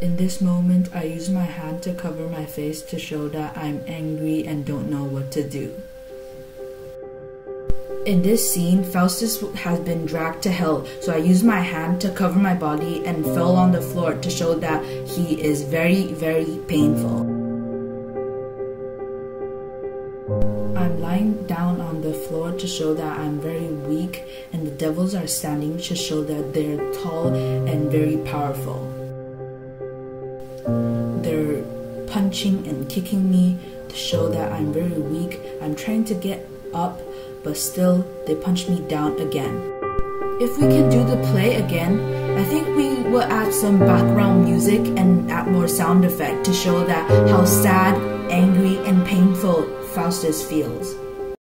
In this moment, I use my hand to cover my face to show that I'm angry and don't know what to do. In this scene, Faustus has been dragged to hell, so I use my hand to cover my body and fell on the floor to show that he is very, very painful. I'm lying down on the floor to show that I'm very weak, and the devils are standing to show that they're tall and very powerful. They're punching and kicking me to show that I'm very weak. I'm trying to get up, but still they punch me down again. If we can do the play again, I think we will add some background music and add more sound effect to show that how sad, angry, and painful Faustus feels.